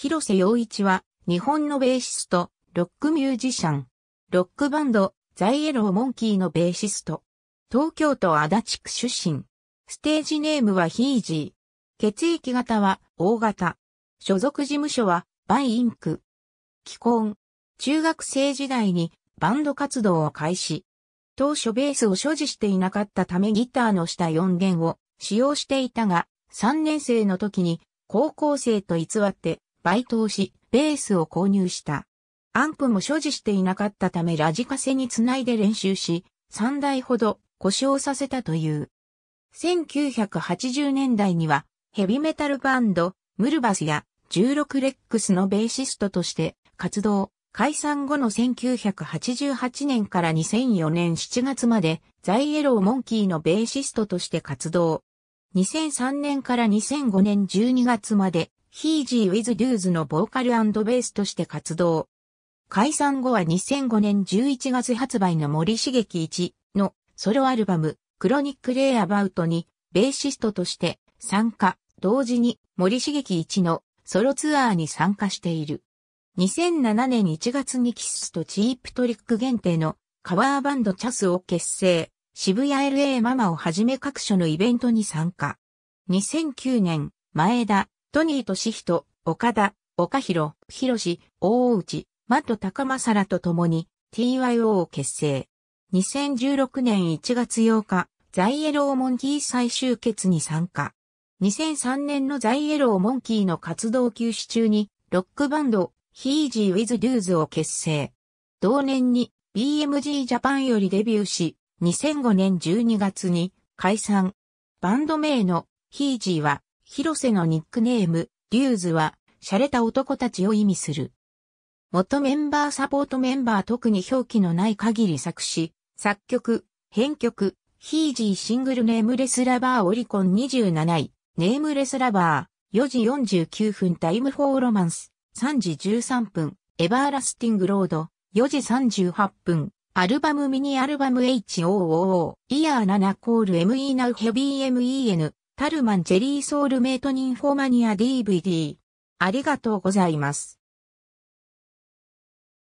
広瀬陽一は日本のベーシスト、ロックミュージシャン。ロックバンド、ザイエローモンキーのベーシスト。東京都足立区出身。ステージネームはヒージー。血液型は O 型。所属事務所はバイインク。既婚。中学生時代にバンド活動を開始。当初ベースを所持していなかったためギターの下4弦を使用していたが、3年生の時に高校生と偽ってバイトをし、ベースを購入した。アンプも所持していなかったためラジカセにつないで練習し、3台ほど故障させたという。1980年代にはヘビメタルバンド、ムルバスや16レックスのベーシストとして活動。解散後の1988年から2004年7月までザイエローモンキーのベーシストとして活動。2003年から2005年12月までヒージー・ウィズ・ドゥーズのボーカルベースとして活動。解散後は2005年11月発売の森茂樹1のソロアルバムクロニック・レイ・アバウトにベーシストとして参加、同時に森茂樹1のソロツアーに参加している。2007年1月にキスとチープトリック限定のカワーバンドチャスを結成、渋谷 LA ママをはじめ各所のイベントに参加。2009年、前田、トニー敏人、岡田、岡弘、広志、大内、マット高正らと共に TYO を結成。2016年1月8日、ザイエローモンキー再集結に参加。2003年のザイエローモンキーの活動休止中に、ロックバンド、ヒージー・ウィズ・ドゥーズを結成。同年に BMG ジャパンよりデビューし、2005年12月に解散。バンド名のヒージーは広瀬のニックネーム、リューズは、洒落た男たちを意味する。元メンバーサポートメンバー特に表記のない限り作詞、作曲、編曲、ヒージーシングルネームレスラバーオリコン27位、ネームレスラバー、4時49分タイムフォーロマンス、3時13分、エバーラスティングロード、4時38分、アルバムミニアルバム HOOO、イヤー7コール ME Now Heavy MEN、タルマンチェリーソウルメイトニンフォーマニア DVD。ありがとうございます。